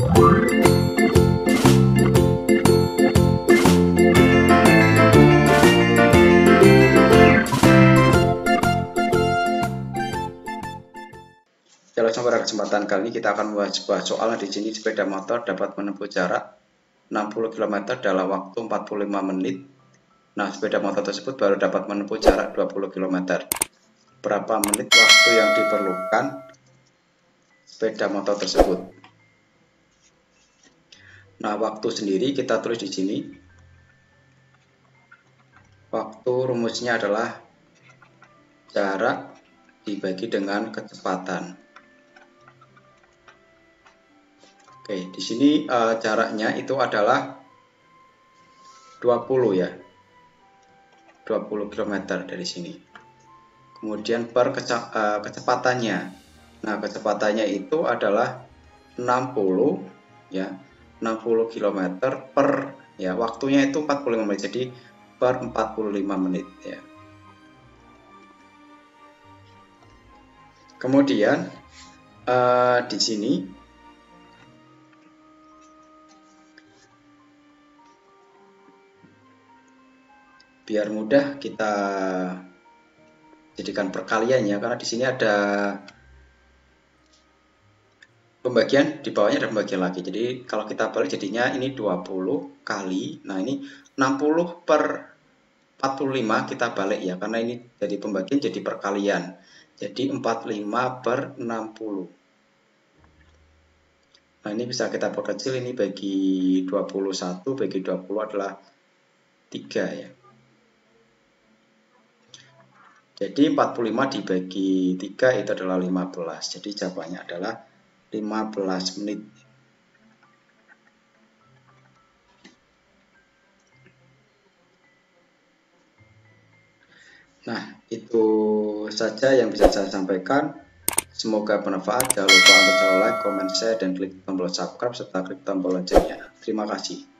Pada kesempatan kali ini kita akan membahas sebuah soal di sini sepeda motor dapat menempuh jarak 60 km dalam waktu 45 menit. Nah, sepeda motor tersebut baru dapat menempuh jarak 20 km. Berapa menit waktu yang diperlukan sepeda motor tersebut? Nah, waktu sendiri kita tulis di sini. Waktu rumusnya adalah jarak dibagi dengan kecepatan. Oke, di sini uh, jaraknya itu adalah 20 ya. 20 km dari sini. Kemudian per uh, kecepatannya. Nah, kecepatannya itu adalah 60 ya. 60 km per ya, waktunya itu 45 menit. Jadi per 45 menit ya. Kemudian uh, di sini biar mudah kita jadikan perkalian ya karena di sini ada pembagian di bawahnya ada pembagian lagi. Jadi kalau kita balik jadinya ini 20 kali nah ini 60 per 45 kita balik ya karena ini jadi pembagian jadi perkalian. Jadi 45 per 60 nah ini bisa kita perkecil ini bagi 21 bagi 20 adalah 3 ya. Jadi 45 dibagi 3 itu adalah 15. Jadi jawabannya adalah 15 menit. Nah, itu saja yang bisa saya sampaikan. Semoga bermanfaat. Jangan lupa untuk like, comment, share, dan klik tombol subscribe serta klik tombol loncengnya. Terima kasih.